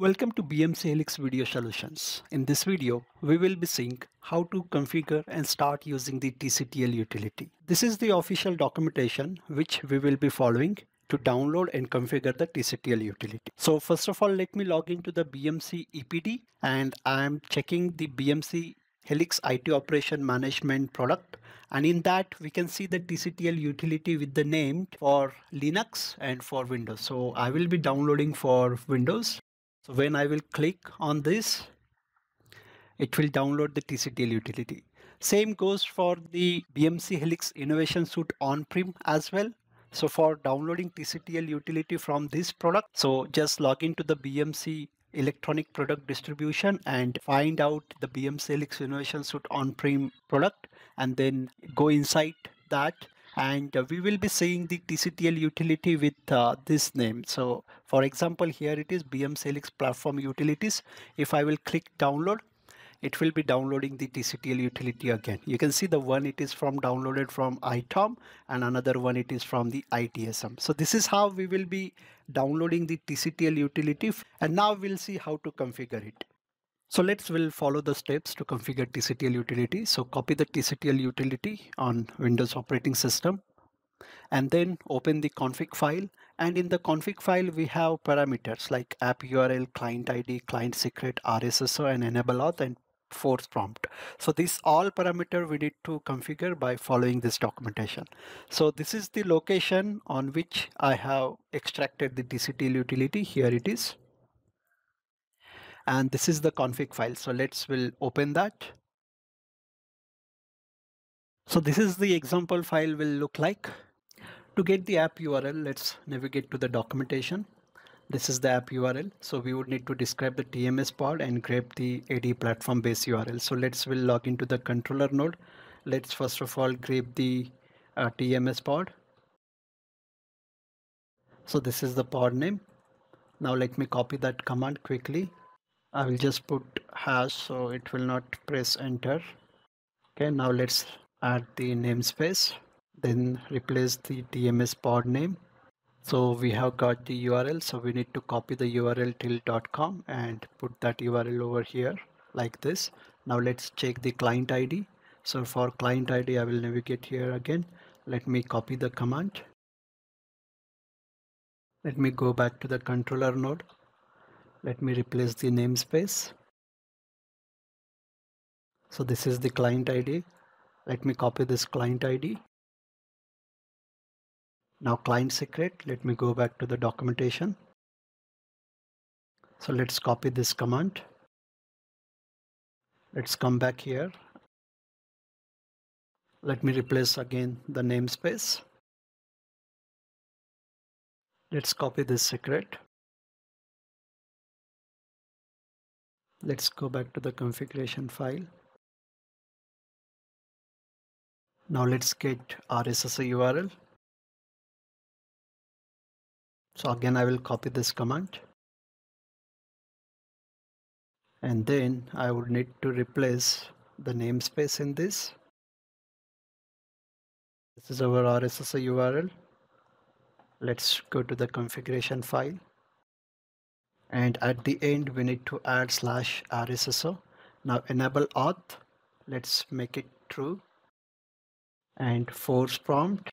Welcome to BMC Helix Video Solutions. In this video, we will be seeing how to configure and start using the TCTL utility. This is the official documentation which we will be following to download and configure the TCTL utility. So first of all, let me log into the BMC EPD and I'm checking the BMC Helix IT Operation Management product. And in that, we can see the TCTL utility with the name for Linux and for Windows. So I will be downloading for Windows so when I will click on this, it will download the TCTL utility. Same goes for the BMC Helix Innovation Suite on-prem as well. So for downloading TCTL utility from this product, so just log into the BMC electronic product distribution and find out the BMC Helix Innovation Suite on-prem product and then go inside that and uh, we will be seeing the TCTL utility with uh, this name. So for example, here it is BMC Helix platform utilities. If I will click download, it will be downloading the TCTL utility again. You can see the one it is from downloaded from ITOM and another one it is from the ITSM. So this is how we will be downloading the TCTL utility and now we'll see how to configure it. So let's will follow the steps to configure TCTL utility. So copy the TCTL utility on Windows operating system and then open the config file and in the config file we have parameters like app URL, client ID, client secret, RSSO and enable auth and force prompt. So this all parameter we need to configure by following this documentation. So this is the location on which I have extracted the TCTL utility. Here it is and this is the config file. So let's will open that. So this is the example file will look like. To get the app URL, let's navigate to the documentation. This is the app URL. So we would need to describe the TMS pod and grab the AD platform base URL. So let's will log into the controller node. Let's first of all grab the uh, TMS pod. So this is the pod name. Now let me copy that command quickly I will just put hash so it will not press enter. Okay now let's add the namespace then replace the TMS pod name. So we have got the URL so we need to copy the URL till.com and put that URL over here like this. Now let's check the client ID so for client ID I will navigate here again. Let me copy the command. Let me go back to the controller node let me replace the namespace. So this is the client ID let me copy this client ID now client secret let me go back to the documentation. So let's copy this command. Let's come back here. Let me replace again the namespace. Let's copy this secret Let's go back to the configuration file. Now let's get RSS URL. So again, I will copy this command. And then I would need to replace the namespace in this. This is our RSS URL. Let's go to the configuration file and at the end we need to add slash RSSO. Now enable auth, let's make it true and force prompt,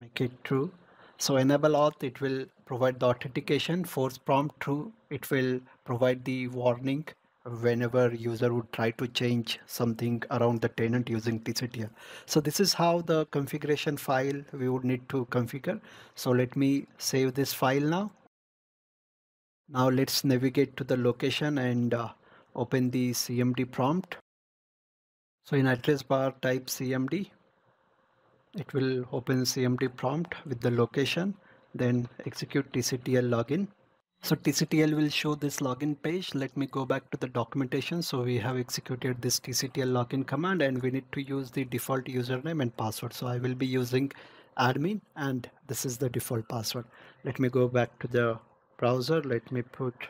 make it true. So enable auth, it will provide the authentication, force prompt true, it will provide the warning whenever user would try to change something around the tenant using TCTL. So this is how the configuration file we would need to configure. So let me save this file now now let's navigate to the location and uh, open the CMD prompt. So in address bar type CMD. It will open CMD prompt with the location then execute TCTL login. So TCTL will show this login page. Let me go back to the documentation. So we have executed this TCTL login command and we need to use the default username and password. So I will be using admin and this is the default password. Let me go back to the browser let me put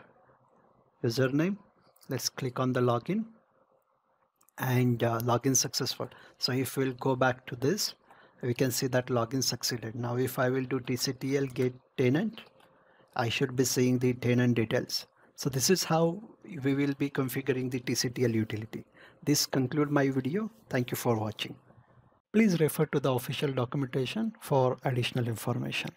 username let's click on the login and uh, login successful so if we'll go back to this we can see that login succeeded now if I will do TCTL get tenant I should be seeing the tenant details So this is how we will be configuring the TCTL utility. This conclude my video. Thank you for watching. Please refer to the official documentation for additional information.